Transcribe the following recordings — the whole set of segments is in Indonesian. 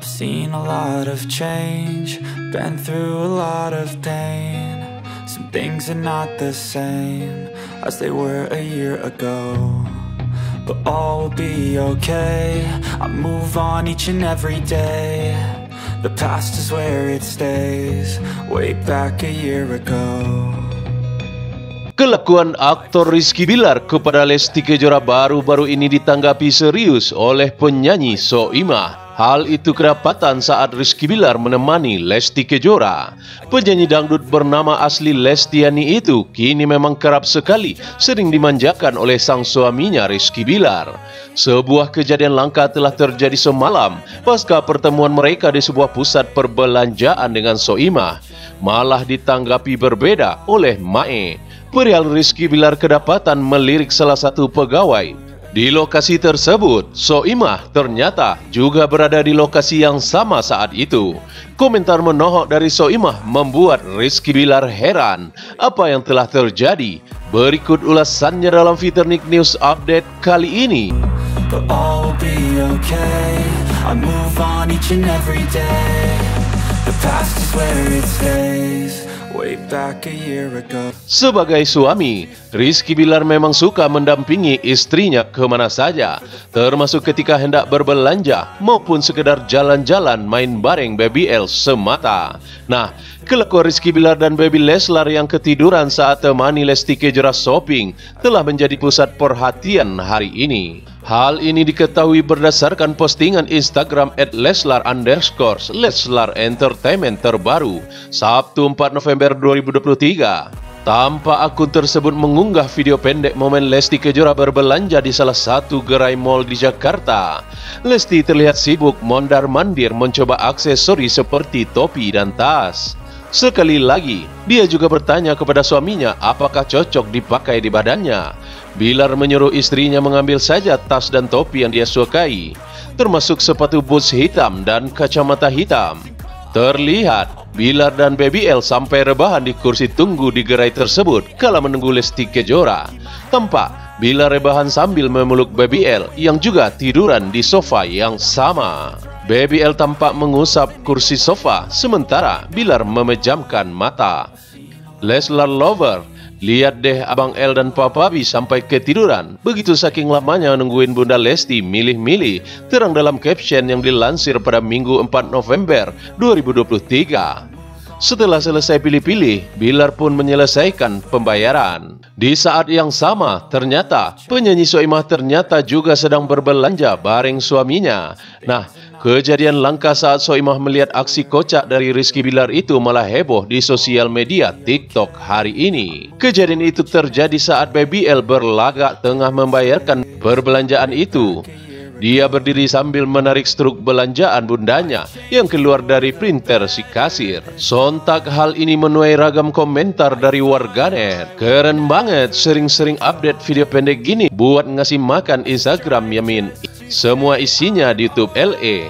I've seen a lot of change, been through a lot of pain. Some things are not the same as they were a year ago. But all will be okay. I move on each and every day. The past is where it stays, way back a year ago. Kelakuan aktor Rizky Bilar kepada Lesti Kejora baru-baru ini ditanggapi serius oleh penyanyi Soimah. Hal itu kedapatan saat Rizky Bilar menemani Lesti Kejora. Penyanyi dangdut bernama asli Lestiani itu kini memang kerap sekali sering dimanjakan oleh sang suaminya Rizky Bilar. Sebuah kejadian langka telah terjadi semalam pasca pertemuan mereka di sebuah pusat perbelanjaan dengan Soimah. Malah ditanggapi berbeda oleh Mae. Perihal Rizky Bilar kedapatan melirik salah satu pegawai di lokasi tersebut, Soimah ternyata juga berada di lokasi yang sama saat itu. Komentar menohok dari Soimah membuat Rizky Bilar heran apa yang telah terjadi. Berikut ulasannya dalam Fiternik News Update kali ini. Sebagai suami, Rizky Bilar memang suka mendampingi istrinya ke mana saja, termasuk ketika hendak berbelanja maupun sekedar jalan-jalan main bareng Baby L semata. Nah, kelakuan Rizky Bilar dan Baby Leslar yang ketiduran saat temani Lesti Kejora shopping telah menjadi pusat perhatian hari ini. Hal ini diketahui berdasarkan postingan Instagram at Leslar underscore Leslar Entertainment terbaru Sabtu 4 November 2023. Tanpa akun tersebut mengunggah video pendek momen Lesti Kejora berbelanja di salah satu gerai mall di Jakarta. Lesti terlihat sibuk mondar-mandir mencoba aksesori seperti topi dan tas. Sekali lagi, dia juga bertanya kepada suaminya apakah cocok dipakai di badannya. Bilar menyuruh istrinya mengambil saja tas dan topi yang dia sukai, termasuk sepatu boots hitam dan kacamata hitam. Terlihat, Bilar dan Baby L sampai rebahan di kursi tunggu di gerai tersebut kala menunggu Lesti Kejora. Tampak, Bilar rebahan sambil memeluk Baby L yang juga tiduran di sofa yang sama. Baby L tampak mengusap kursi sofa sementara Bilar memejamkan mata. Leslar Lover, lihat deh Abang L dan Papa B sampai ketiduran. Begitu saking lamanya nungguin Bunda Lesti milih-milih, terang dalam caption yang dilansir pada Minggu 4 November 2023. Setelah selesai pilih-pilih, Bilar pun menyelesaikan pembayaran. Di saat yang sama, ternyata penyanyi Soimah ternyata juga sedang berbelanja bareng suaminya. Nah, kejadian langka saat Soimah melihat aksi kocak dari Rizky Bilar itu malah heboh di sosial media TikTok hari ini. Kejadian itu terjadi saat Baby L berlagak tengah membayarkan perbelanjaan itu. Dia berdiri sambil menarik struk belanjaan bundanya yang keluar dari printer si kasir. Sontak hal ini menuai ragam komentar dari warganet. Keren banget sering-sering update video pendek gini buat ngasih makan Instagram Yamin. Semua isinya di YouTube LA.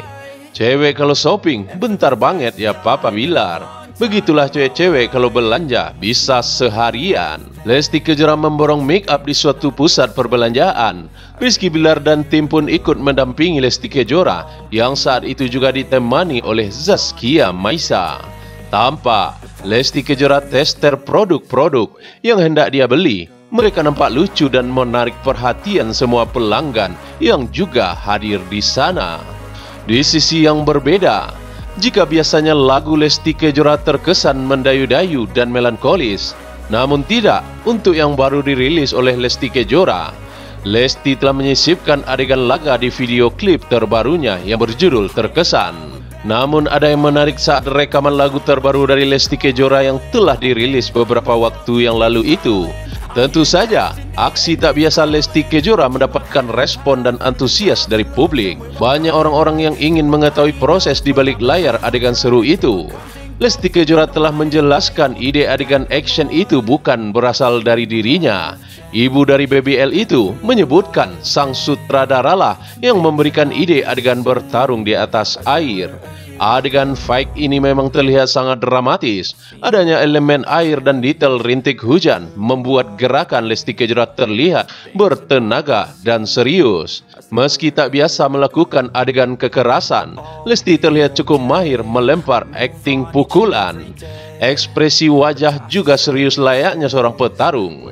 Cewek kalau shopping bentar banget ya Papa Bilar. Begitulah cewek-cewek kalau belanja bisa seharian. Lesti Kejora memborong make up di suatu pusat perbelanjaan. Rizky Bilar dan tim pun ikut mendampingi Lesti Kejora yang saat itu juga ditemani oleh Zaskia Maisa. Tampak Lesti Kejora tester produk-produk yang hendak dia beli. Mereka nampak lucu dan menarik perhatian semua pelanggan yang juga hadir di sana. Di sisi yang berbeda, jika biasanya lagu Lesti Kejora terkesan mendayu-dayu dan melankolis, namun tidak untuk yang baru dirilis oleh Lesti Kejora. Lesti telah menyisipkan adegan laga di video klip terbarunya yang berjudul Terkesan. Namun ada yang menarik saat rekaman lagu terbaru dari Lesti Kejora yang telah dirilis beberapa waktu yang lalu itu. Tentu saja, aksi tak biasa Lesti Kejora mendapatkan respon dan antusias dari publik. Banyak orang-orang yang ingin mengetahui proses di balik layar adegan seru itu. Lesti Kejora telah menjelaskan ide adegan action itu bukan berasal dari dirinya. Ibu dari BBL itu menyebutkan sang sutradaralah yang memberikan ide adegan bertarung di atas air. Adegan fight ini memang terlihat sangat dramatis. Adanya elemen air dan detail rintik hujan membuat gerakan Lesti Kejora terlihat bertenaga dan serius. Meski tak biasa melakukan adegan kekerasan, Lesti terlihat cukup mahir melempar akting pukulan. Ekspresi wajah juga serius layaknya seorang petarung.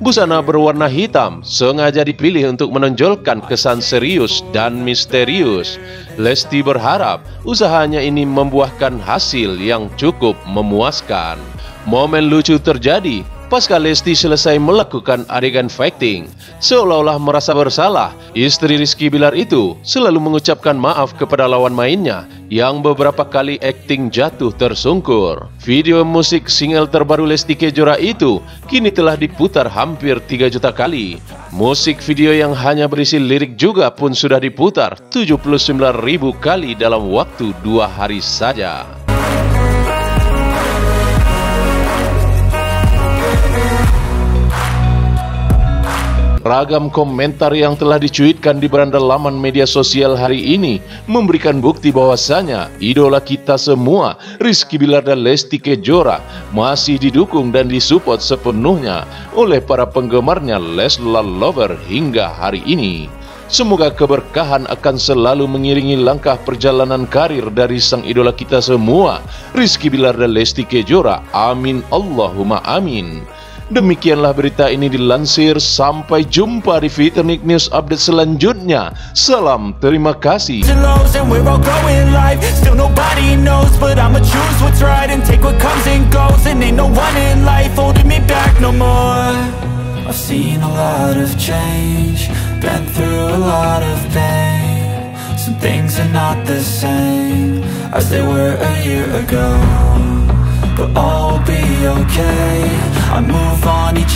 Busana berwarna hitam sengaja dipilih untuk menonjolkan kesan serius dan misterius. Lesti berharap usahanya ini membuahkan hasil yang cukup memuaskan. Momen lucu terjadi Pasca Lesti selesai melakukan adegan fighting, seolah-olah merasa bersalah, istri Rizky Bilar itu selalu mengucapkan maaf kepada lawan mainnya yang beberapa kali akting jatuh tersungkur. Video musik single terbaru Lesti Kejora itu kini telah diputar hampir 3 juta kali. Musik video yang hanya berisi lirik juga pun sudah diputar 79 ribu kali dalam waktu dua hari saja. Ragam komentar yang telah dicuitkan di beranda laman media sosial hari ini memberikan bukti bahwasanya idola kita semua, Rizky Bilar dan Lesti Kejora, masih didukung dan disupport sepenuhnya oleh para penggemarnya Leslar Lover hingga hari ini. Semoga keberkahan akan selalu mengiringi langkah perjalanan karir dari sang idola kita semua, Rizky Bilar dan Lesti Kejora. Amin Allahumma amin. Demikianlah berita ini dilansir. Sampai jumpa di Fitnik News update selanjutnya. Salam, terima kasih. I've seen a lot of change, been through a lot of pain. Some things are not the same as they were a year ago.